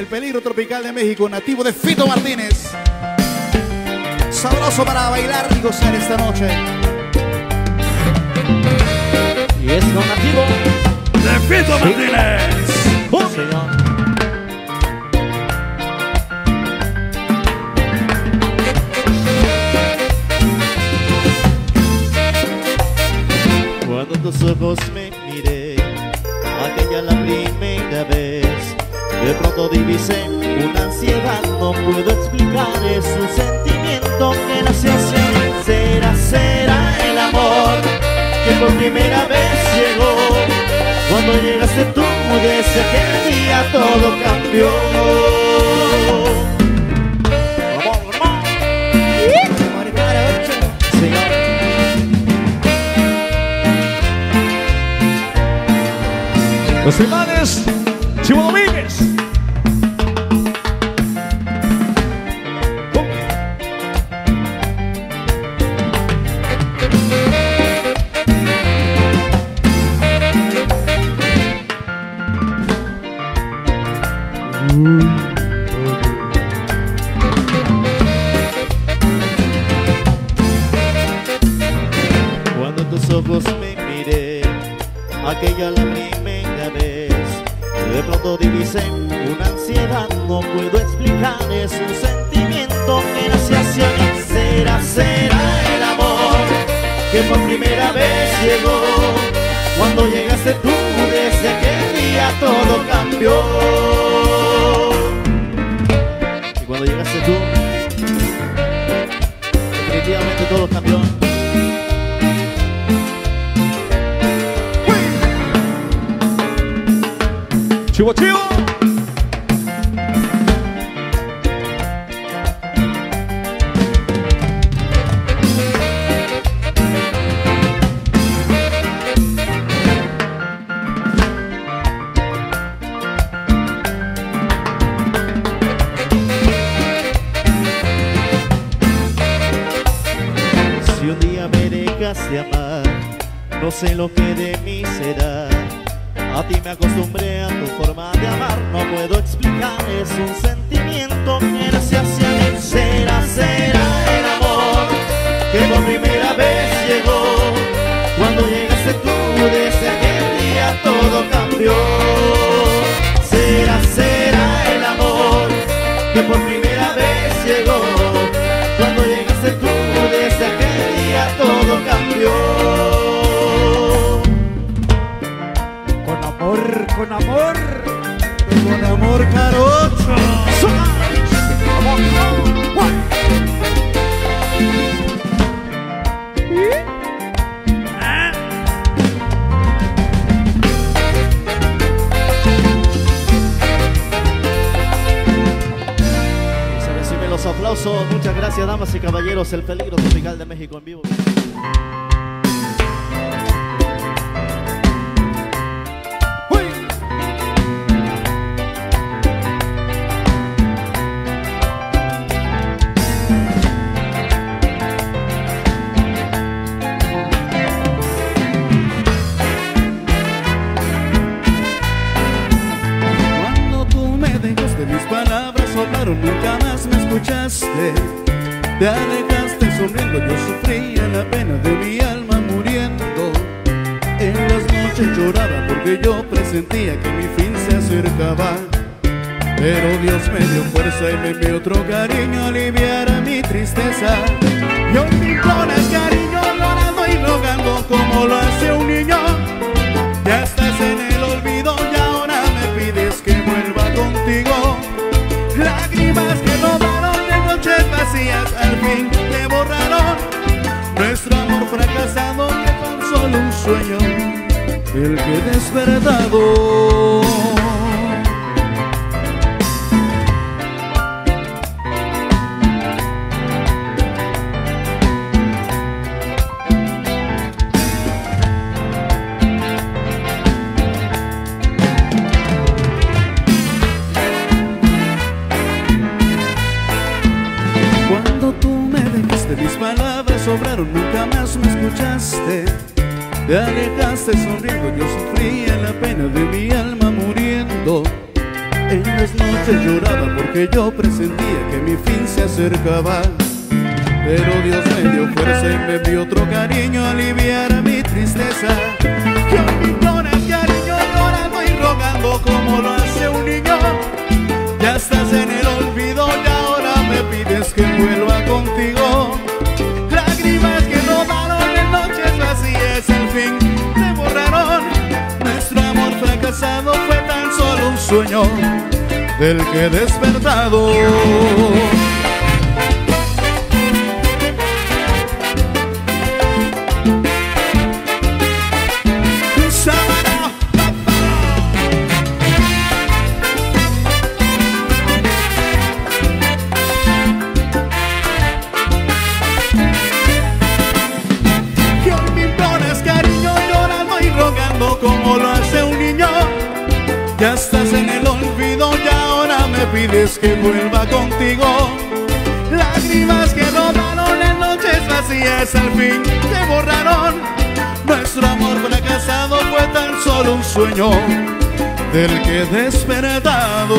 el peligro tropical de México, nativo de Fito Martínez. Sabroso para bailar y gozar esta noche. Y es lo nativo. De Fito Martínez. ¡Oh, señor! Cuando tus ojos me de pronto divisé una ansiedad, no puedo explicar, es un sentimiento que nació hacia mí. Será, será el amor que por primera vez llegó. Cuando llegaste tú, desde aquel día todo cambió. Cambió. Que por primera vez llegó. Cuando llegaste tú, desde aquel día todo cambió. Será, será el amor que por primera vez llegó. Cuando llegaste tú, desde aquel día todo cambió. Con amor, con amor, con amor carocho. Se Muchas gracias, damas y caballeros. El peligro tropical de México en vivo. Te alejaste sonriendo, yo sufría la pena de mi alma muriendo. En las noches lloraba porque yo presentía que mi fin se acercaba. Pero Dios me dio fuerza y me envió otro cariño aliviar a mi tristeza. Y hoy imploras cariño llorando y rogando como lo hace un niño. Ya estás en el olvido y ahora me pides que vuelva contigo. Fin te borraron. Nuestro amor fracasado que fue solo un sueño, el que he despertado. Nunca más me escuchaste. Te alejaste sonriendo, yo sufría la pena de mi alma muriendo. En las noches lloraba porque yo presentía que mi fin se acercaba. Pero Dios me dio fuerza y me dio otro cariño a aliviar mi tristeza. Que hoy me imploras cariño llorando y rogando como lo sueño del que despertado. Pides que vuelva contigo. Lágrimas que rodaron en noches vacías al fin te borraron. Nuestro amor fracasado fue tan solo un sueño del que he despertado.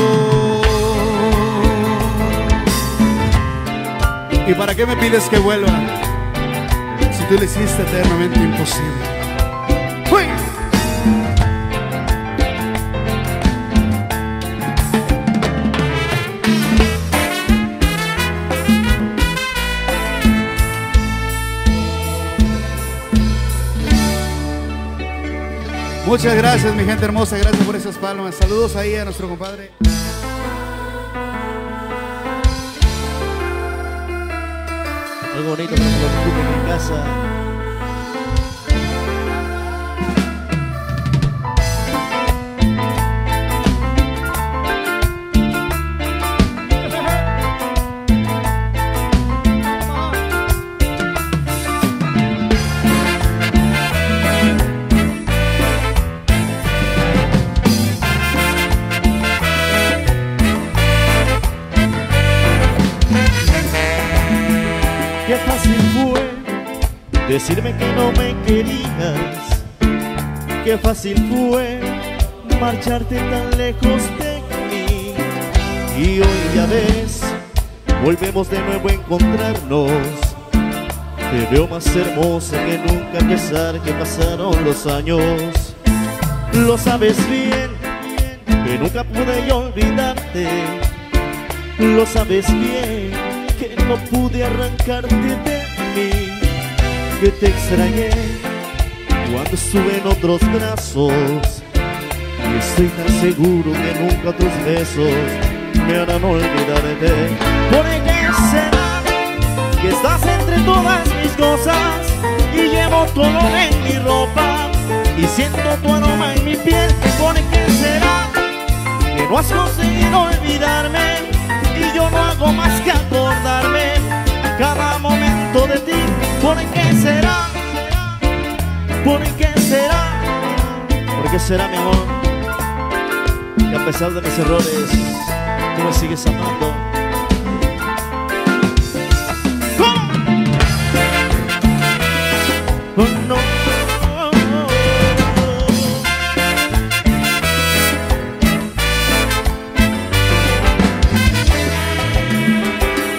¿Y para qué me pides que vuelva? Si tú le hiciste eternamente imposible. Muchas gracias, mi gente hermosa. Gracias por esas palmas. Saludos ahí a nuestro compadre. Decirme que no me querías. Qué fácil fue marcharte tan lejos de mí. Y hoy ya ves, volvemos de nuevo a encontrarnos. Te veo más hermosa que nunca a pesar que pasaron los años. Lo sabes bien, que nunca pude yo olvidarte. Lo sabes bien que no pude arrancarte de mí, que te extrañé cuando estuve en otros brazos. Y estoy tan seguro que nunca tus besos me harán olvidar de ti. ¿Por qué será que estás entre todas mis cosas y llevo tu olor en mi ropa y siento tu aroma en mi piel? ¿Por qué será que no has conseguido olvidarme y yo no hago más que acordarme cada momento de ti. ¿Por qué será? ¿Por qué será? ¿Por qué será, mi amor? Que a pesar de mis errores, tú me sigues amando. Oh.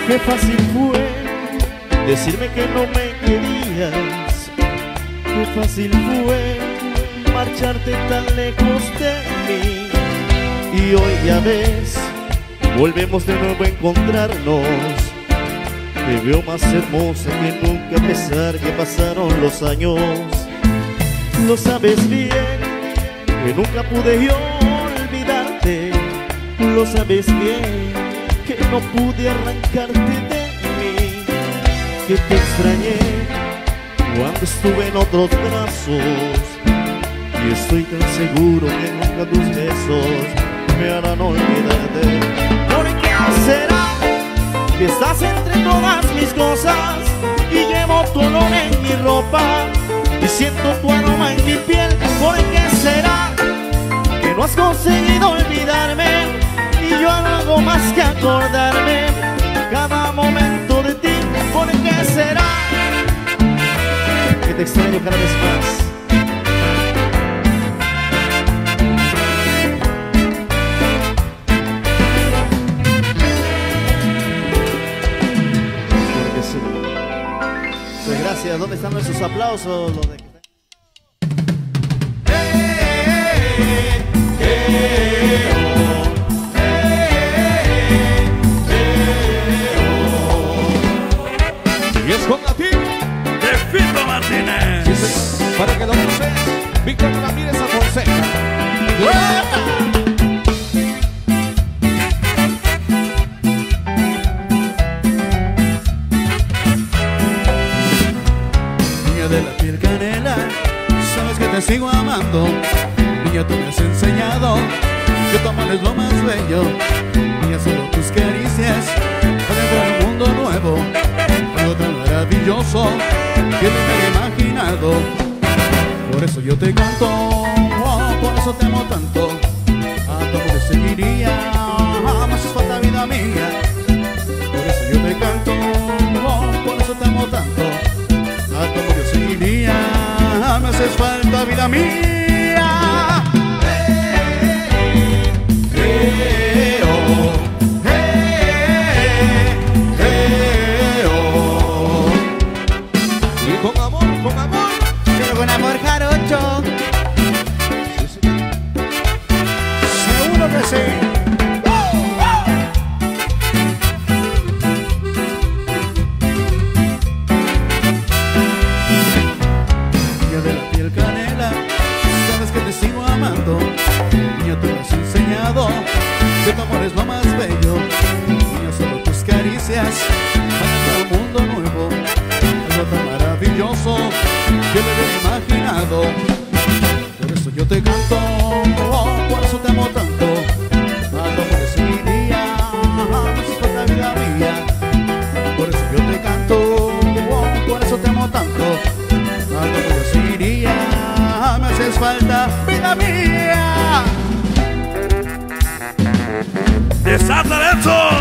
Qué fácil decirme que no me querías. Qué fácil fue marcharte tan lejos de mí. Y hoy ya ves, volvemos de nuevo a encontrarnos. Te veo más hermosa que nunca a pesar que pasaron los años. Lo sabes bien, que nunca pude yo olvidarte. Lo sabes bien, que no pude arrancarte de. Que te extrañé cuando estuve en otros brazos. Y estoy tan seguro que nunca tus besos me harán olvidarte. ¿Por qué será que estás entre todas mis cosas y llevo tu olor en mi ropa y siento tu aroma en mi piel? ¿Por qué será que no has conseguido olvidarme y yo no hago más que acordarme cada? ¿Por qué será que te extraño cada vez más? Pues gracias, ¿dónde están nuestros aplausos? Martínez. Para que lo Víctor Ramírez Afonseca. Niña de la piel canela, sabes que te sigo amando. Niña, tú me has enseñado que tu amor es lo más bello. Niña, solo tus caricias maravilloso que me había imaginado. Por eso yo te canto, oh, por eso te amo tanto. A amor te seguiría, me haces falta vida mía. Por eso yo te canto, oh, por eso te amo tanto. A amor yo seguiría, me haces falta vida mía. Yo te canto, oh, por eso te amo tanto. A tu amor yo seguiría, me haces falta vida mía. Por eso yo te canto, oh, por eso te amo tanto. A tu amor yo seguiría, me haces falta vida mía. Desata eso.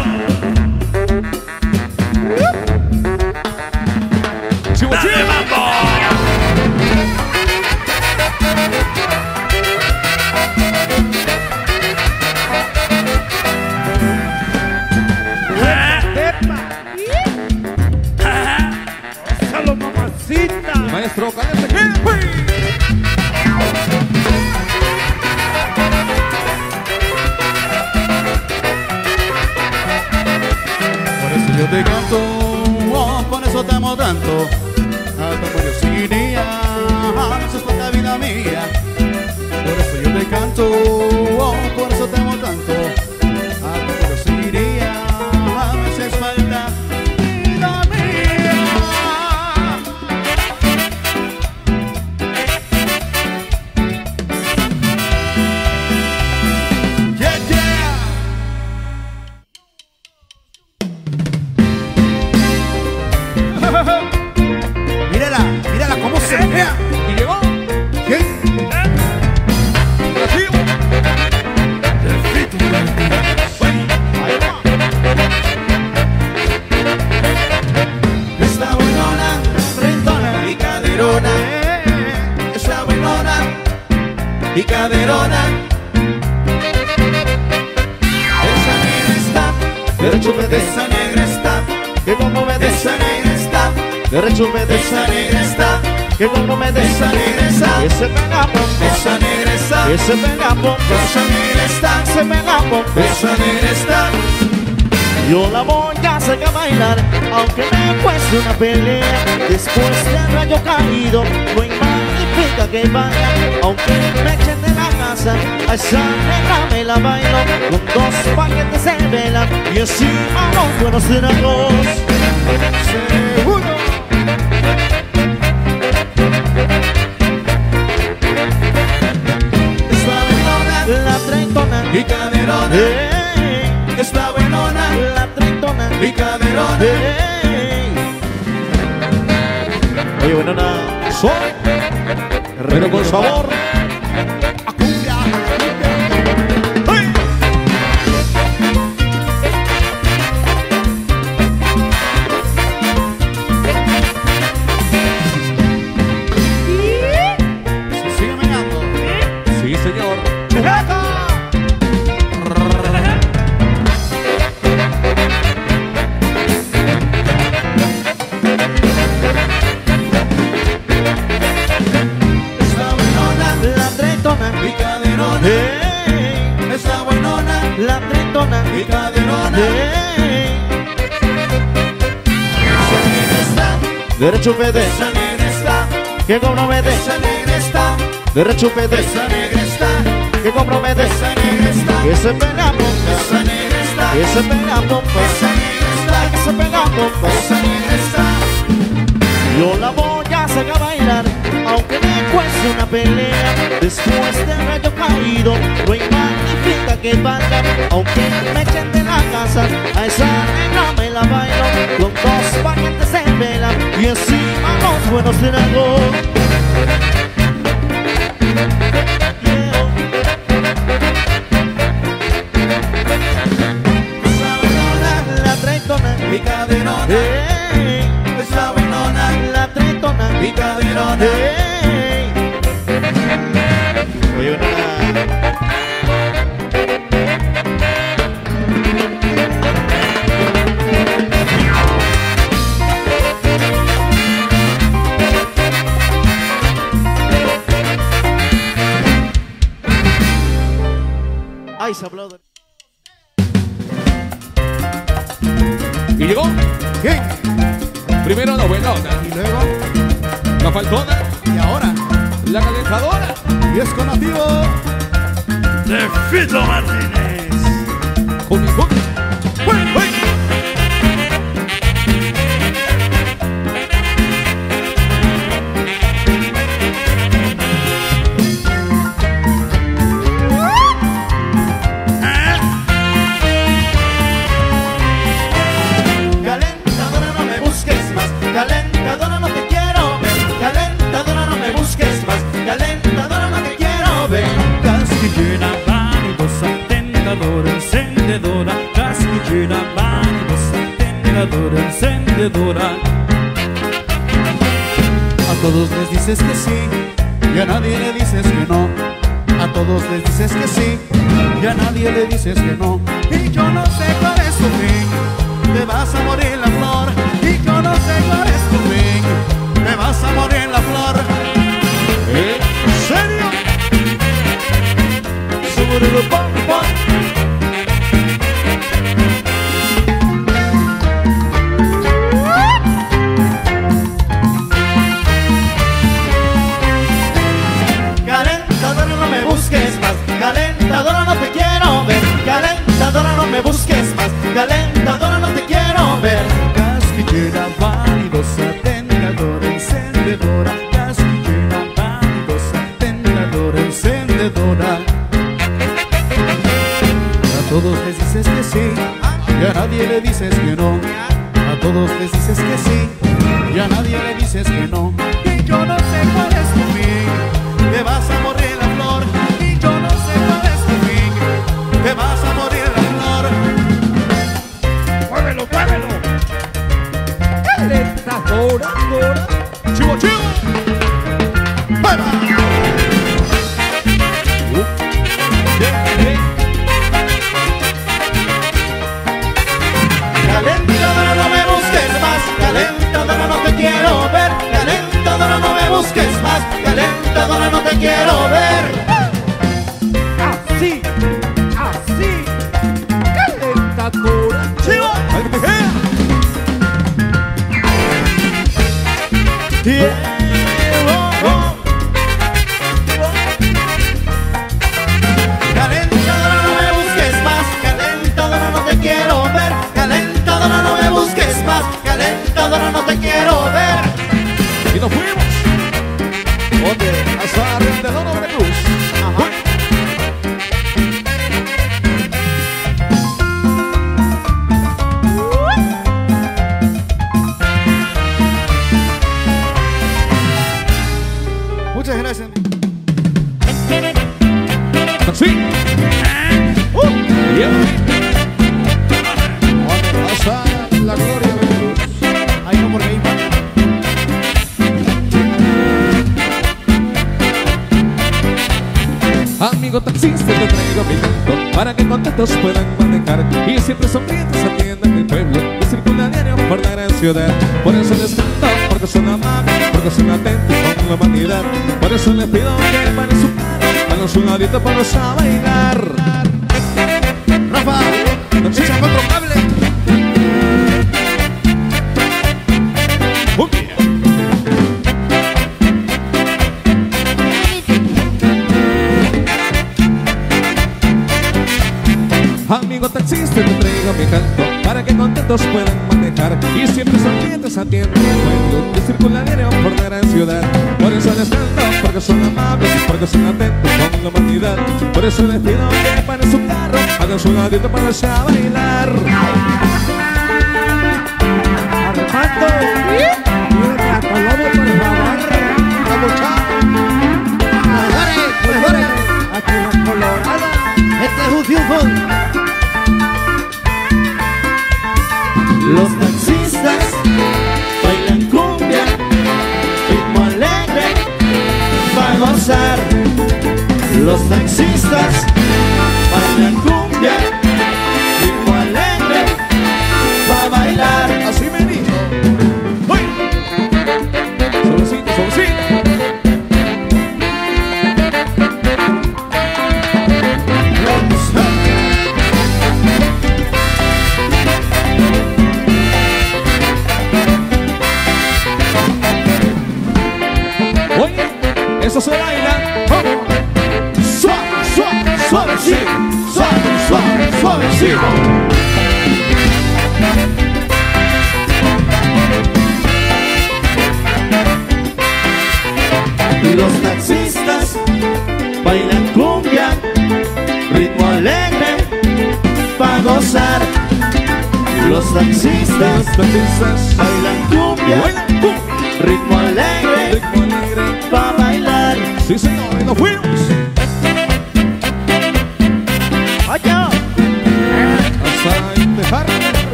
Y caderona. ey, Está buenona la treintona, y caderona. ey. Oye, bueno, nada. Soy. Pero con sabor. Rechupete, Esa negra está, que compromete, esa negra está, de rechupete, esa negra está, que compromete, esa negra está, que se pega bomba, esa negra está, que se pega bomba, esa negra está, que se pega bomba. esa negra está. Yo la voy a hacer a bailar, aunque me cueste una pelea. Después de rayo caído, no hay magnífica que valga. Aunque me echen de la casa, buenos tragos. La dices que sí, y a nadie le dices que no. A todos les dices que sí, y a nadie le dices que no. Amigo taxista, te traigo mi canto para que contentos puedan manejar y siempre sonrientes atiendan el pueblo que circula diario por la gran ciudad. Por eso les canto, porque son amables, porque son atentos con la humanidad. Por eso les pido que paren su cara, hagan su ladito para a bailar. Rafa, Amigo canto para que contentos puedan manejar y siempre sonrientes atienden el que circula diario por la gran ciudad. Por eso les canto, porque son amables, porque son atentos con la humanidad. Por eso les pido que paren su carro, hagan su ladito para allá bailar. Mejores, mejores. Aquí en la Colorada. Este es un Los taxistas bailan cumbia, ritmo alegre, para gozar. Los taxistas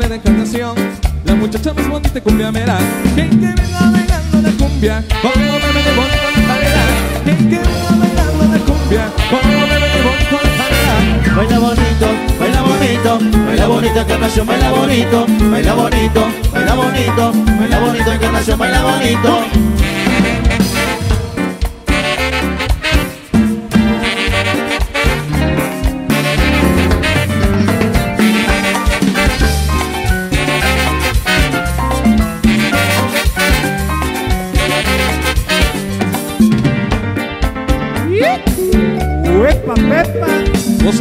encarnación, la muchacha más bonita cumbia mera. Quien que venga bailando la cumbia, como me ve bonito la cadera. Quien que venga bailando la cumbia, como me ve bonito la cadera. Baila bonito, baila bonito, baila bonito, encarnación, baila bonito, baila bonito, baila bonito, baila bonito, encarnación, baila bonito.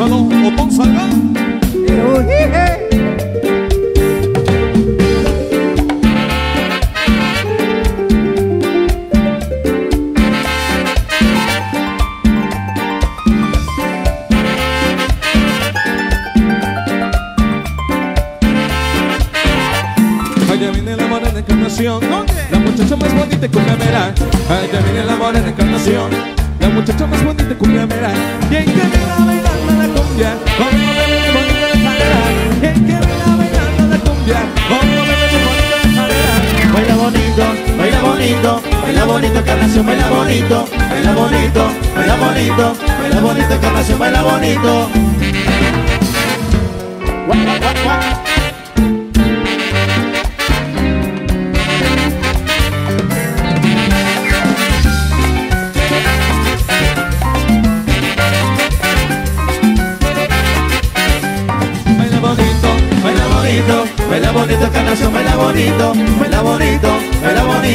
Gózalo, Otón.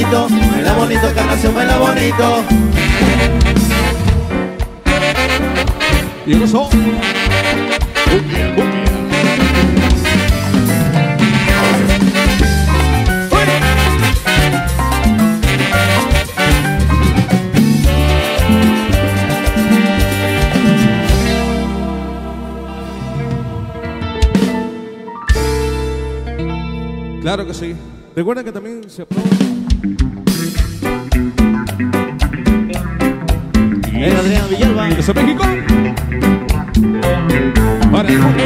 Bonito, baila bonito, encarnación, baila bonito. y eso. Recuerda que también se aprueba. Es Adrián Villalba. Eso México. Para el mundo.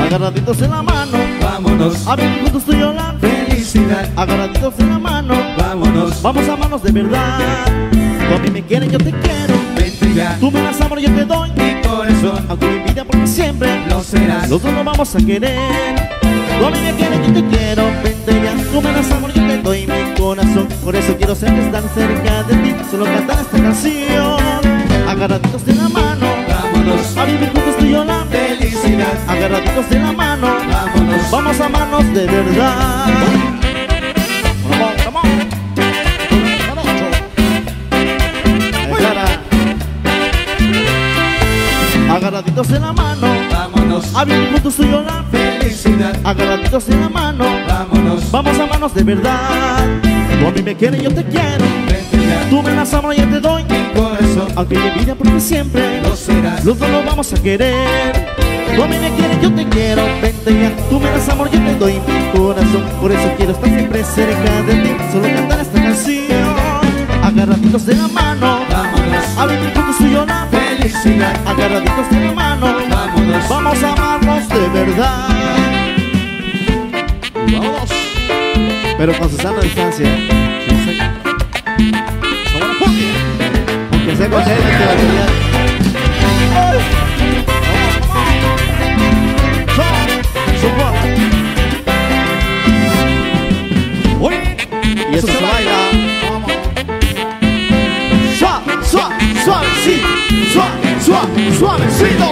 Agarraditos en la mano, Vámonos, a vivir juntos tú y yo la felicidad. Agarraditos en la mano, Vámonos, vamos a manos de verdad. Tú a mí me quieres, yo te quiero. Tú me das amor, yo te doy. Mi corazón Aunque mi vida porque siempre lo serás. los dos nos vamos a querer. Tú a mí me quieres, yo te quiero. Vente ya, tú me das amor, yo te doy mi corazón. Por eso quiero siempre estar cerca de ti. Solo cantar esta canción. Agarraditos de la mano, Vámonos, a vivir juntos tú y yo la felicidad. Agarraditos de la mano, Vámonos, vamos a manos de verdad. Agarraditos de la mano, vámonos, a vivir juntos tú y yo la felicidad. Agarraditos de la mano, Vámonos, vamos a manos de verdad. Tú a mí me quieres, yo te quiero. Tú me das amor, yo te doy. Mi corazón Aunque mi vida porque siempre lo serás. los dos nos vamos a querer. Tú a mí me quieres, yo te quiero, vente ya. Tú me das amor, yo te doy mi corazón. Por eso quiero estar siempre cerca de ti. Solo cantar esta canción. Agarraditos de la mano, Vámonos, a vivir juntos tú y yo la felicidad. Agarraditos de la mano, Vámonos, vamos a amarnos de verdad. Vamos. Pero con Susana a distancia. Aunque sea con él, te va a querer. Oye, Y eso se baila. Suave, suave, suavecito. Suave, suave, suavecito.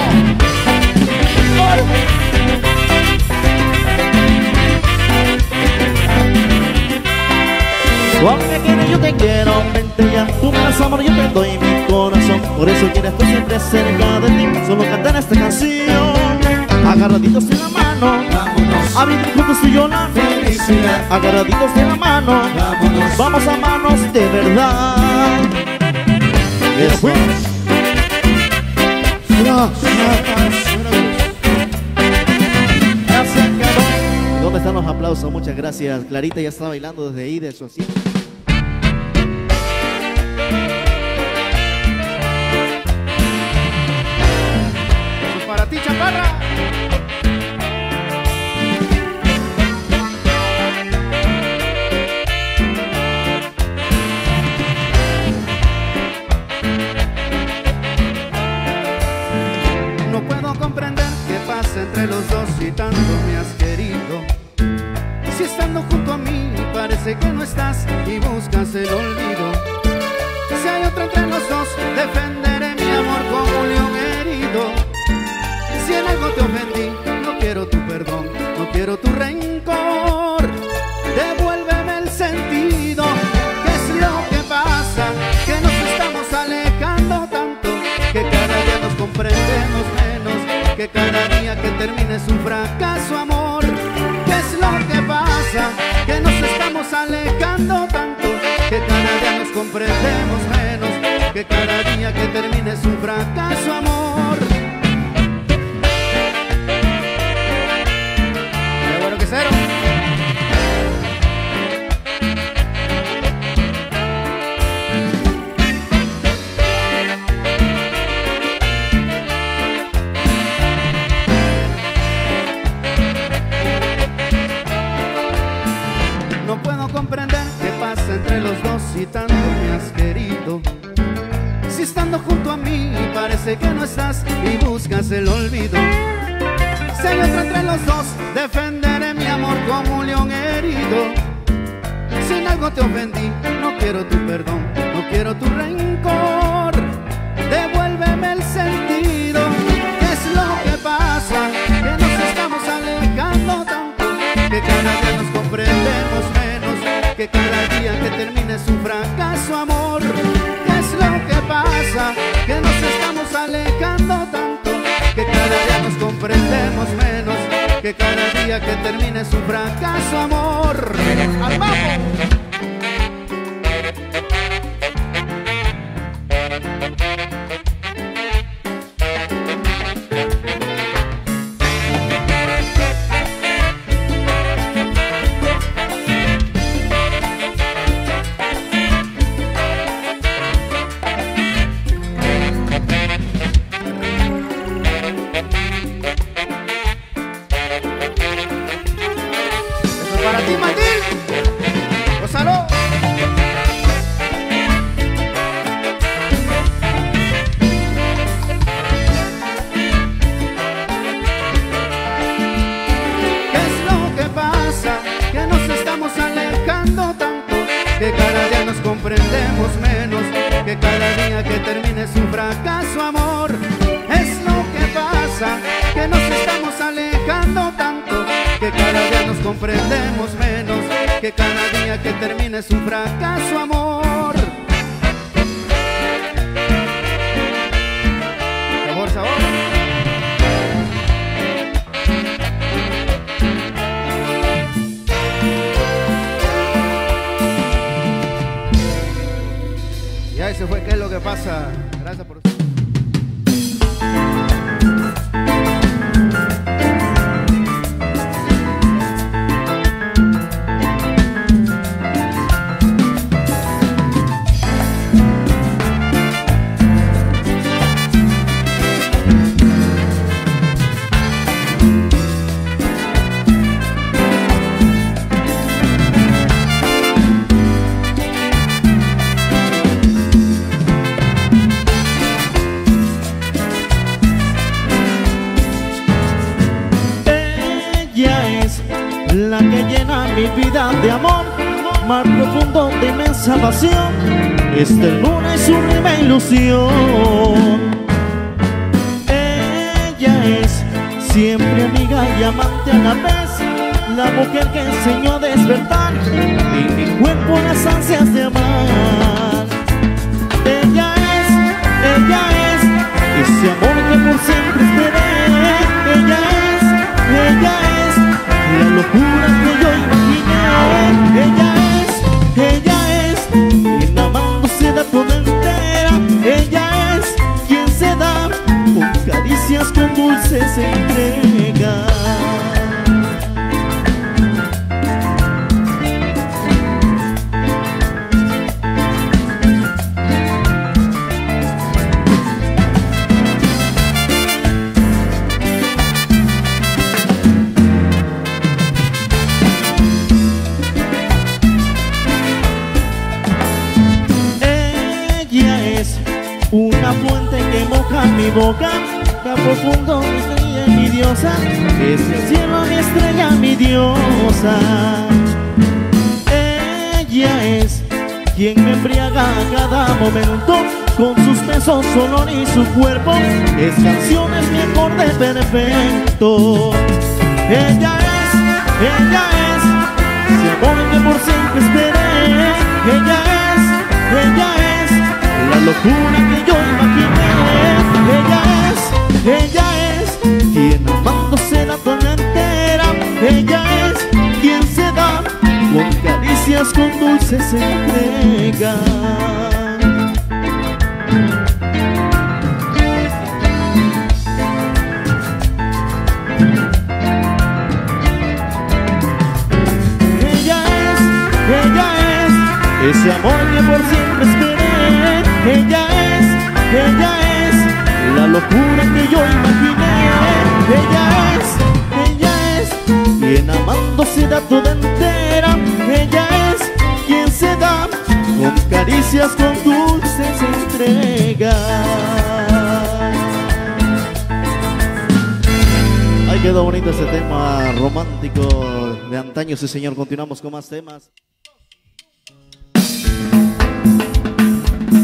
Tú a mí me quieres, yo te quiero, vente ya Tú me das amor, yo te doy mi corazón. Por eso quiero estar siempre cerca de ti Solo cantar esta canción. Agarraditos de la mano vámonos, A vivir juntos tú y yo la felicidad. Agarraditos de la mano Vámonos, Vamos a manos de verdad ¿Dónde están los aplausos? Muchas gracias. Clarita ya está bailando desde ahí, de su asiento. Para ti, chaparra. Tanto me has querido. Si estando junto a mí parece que no estás y buscas el olvido. Si hay otro entre los dos, defenderé mi amor como un león herido. Si en algo te ofendí, no quiero tu perdón, no quiero tu rencor. Devuélveme el sentido. ¿Qué es lo que pasa? Que nos estamos alejando tanto que cada día nos comprendemos menos. Que cada día que termine es un fracaso, amor. ¿Qué es lo que pasa? Que nos estamos alejando tanto que cada día nos comprendemos menos. Que cada día que termine es un fracaso, amor. Algo te ofendí, no quiero tu perdón, no quiero tu rencor. Devuélveme el sentido. ¿Qué es lo que pasa? Que nos estamos alejando tanto que cada día nos comprendemos menos. Que cada día que termina es un fracaso, amor. ¿Qué es lo que pasa? Que nos estamos alejando tanto que cada día nos comprendemos menos. Que cada día que termina es un fracaso, amor. Se fue, ¿qué es lo que pasa? Gracias por... de inmensa pasión. Es sublime ilusión. Ella es siempre amiga y amante a la vez, la mujer que enseñó a despertar en mi cuerpo las ansias de amar. Ella es, ella es, ese amor que por siempre esperé. Ella es, ella es, la locura que yo imaginé. Ella es, ella dulces Es canción, es mi acorde perfecto. Ella es, ella es, ese amor que por siempre esperé. Ella es, ella es, la locura que yo imaginé. Ella es, ella es, quien amándose la toda entera. Ella es, quien se da con caricias, con dulces entrega. Ese amor que por siempre esperé. Ella es, ella es, la locura que yo imaginé. Ella es, ella es, quien amándose da toda entera. Ella es, quien se da con caricias, con dulces entrega. Ahí quedó bonito ese tema romántico de antaño, sí señor. Continuamos con más temas.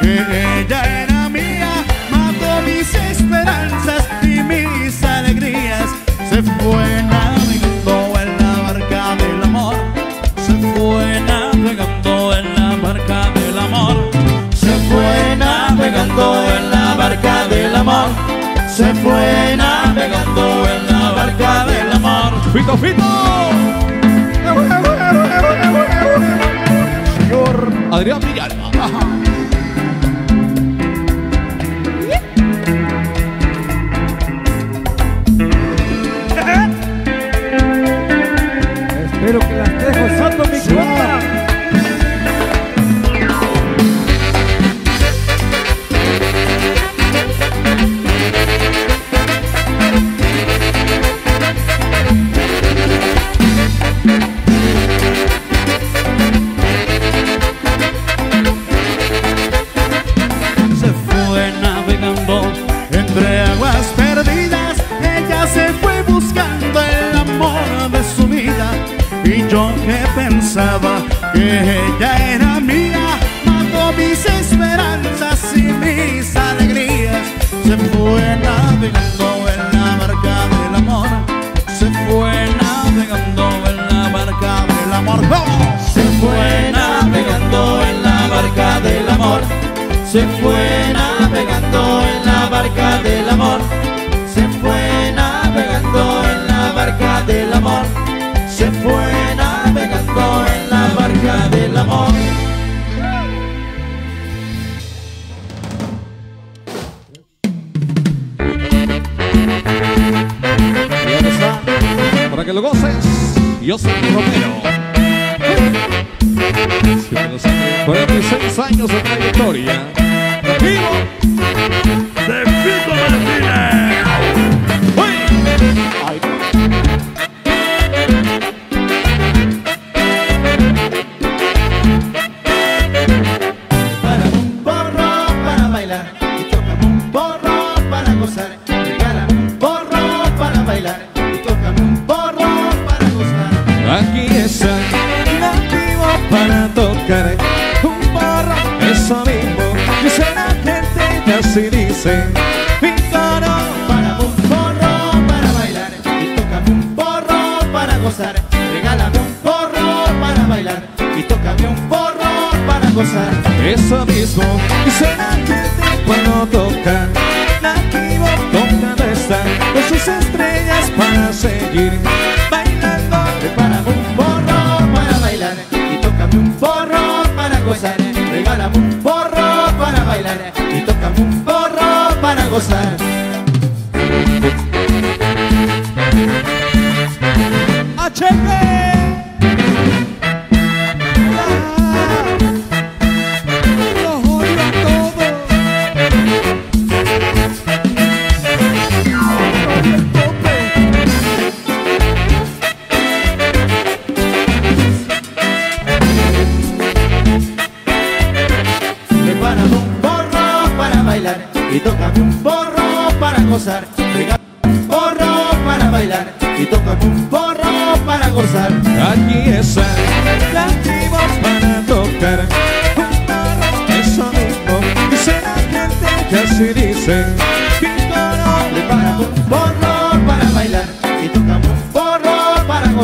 Que ella era mía, mató mis esperanzas y mis alegrías. Se fue navegando en la barca del amor, se fue navegando en la barca del amor, se fue navegando en la barca del amor, se fue navegando en la barca del amor. Fito, fito. Que ella era mía, mató mis esperanzas y mis alegrías. Se fue navegando en la barca del amor. Se fue navegando en la barca del amor. Se fue navegando en la barca del amor. Se fue navegando en la barca del amor. Se fue navegando en la barca del amor. Amor. Para que lo goces, yo soy Romero. 46 años de trayectoria. Así dice mi coro. Para un porro para bailar y tócame un porro para gozar. Regálame un porro para bailar y tócame un porro para gozar. Eso mismo dice la gente cuando toca Nativo toca esta con sus estrellas para seguir bailando Prepárame un porro para bailar y tócame un porro para gozar. Regálame un porro para bailar y gozar. Prepárame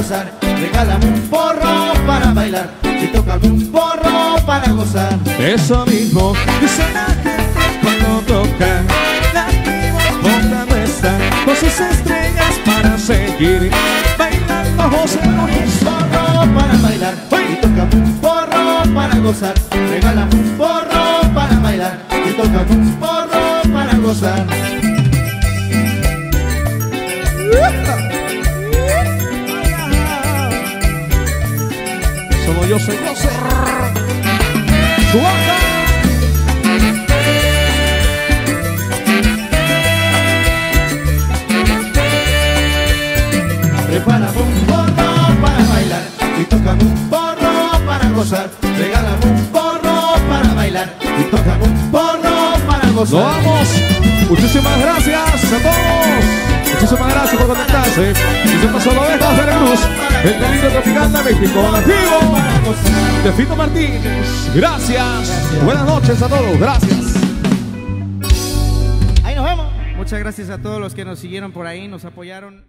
gozar. Regálame un porro para bailar y tócame un porro para gozar. Eso mismo dice la gente cuando toca Nativo toca nuestra con sus estrellas para seguir bailando José Luis. porro para bailar y tócame un porro para gozar. Regálame un porro para bailar y tócame un porro para gozar. Yo soy José. Suaca. Prepárame un porro para bailar y tócame un porro para gozar. Regálame un porro para bailar y tócame un porro para gozar. vamos. Muchísimas gracias a todos. Muchísimas gracias por conectarse. Y se pasó la oveja Veracruz, el delito tropical de México, nativo de Fito Martínez. Gracias. Buenas noches a todos. Gracias. Ahí nos vemos. Muchas gracias a todos los que nos siguieron por ahí, nos apoyaron.